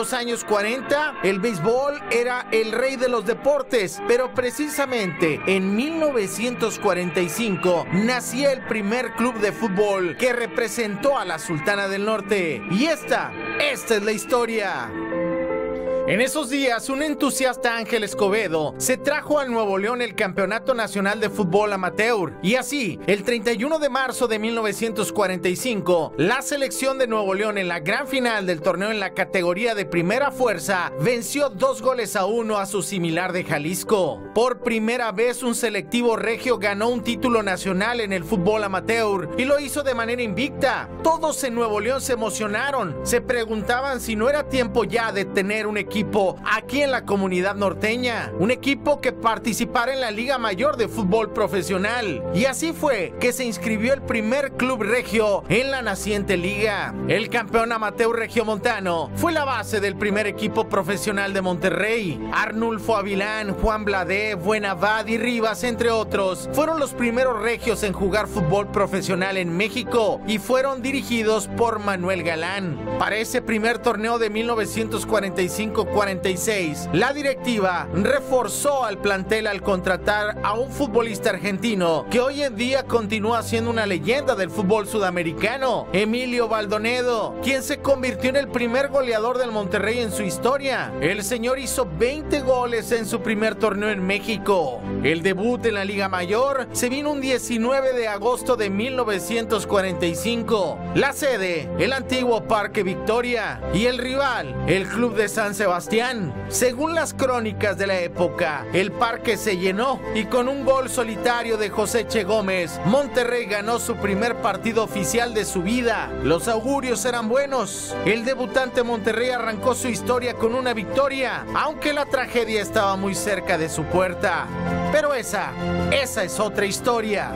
los años 40, el béisbol era el rey de los deportes, pero precisamente en 1945 nacía el primer club de fútbol que representó a la Sultana del Norte. Y esta, esta es la historia. En esos días, un entusiasta Ángel Escobedo se trajo al Nuevo León el Campeonato Nacional de Fútbol Amateur. Y así, el 31 de marzo de 1945, la selección de Nuevo León en la gran final del torneo en la categoría de primera fuerza venció dos goles a uno a su similar de Jalisco. Por primera vez, un selectivo regio ganó un título nacional en el fútbol amateur y lo hizo de manera invicta. Todos en Nuevo León se emocionaron, se preguntaban si no era tiempo ya de tener un equipo aquí en la comunidad norteña, un equipo que participara en la Liga Mayor de Fútbol Profesional. Y así fue que se inscribió el primer club regio en la naciente liga. El campeón amateur regiomontano fue la base del primer equipo profesional de Monterrey. Arnulfo Avilán, Juan Bladé, Buenavad y Rivas, entre otros, fueron los primeros regios en jugar fútbol profesional en México y fueron dirigidos por Manuel Galán. Para ese primer torneo de 1945 46, la directiva reforzó al plantel al contratar a un futbolista argentino que hoy en día continúa siendo una leyenda del fútbol sudamericano, Emilio Baldonedo, quien se convirtió en el primer goleador del Monterrey en su historia. El señor hizo 20 goles en su primer torneo en México. El debut en la Liga Mayor se vino un 19 de agosto de 1945. La sede, el antiguo Parque Victoria, y el rival, el Club de San Sebastián según las crónicas de la época, el parque se llenó y con un gol solitario de José Che Gómez, Monterrey ganó su primer partido oficial de su vida. Los augurios eran buenos. El debutante Monterrey arrancó su historia con una victoria, aunque la tragedia estaba muy cerca de su puerta. Pero esa, esa es otra historia.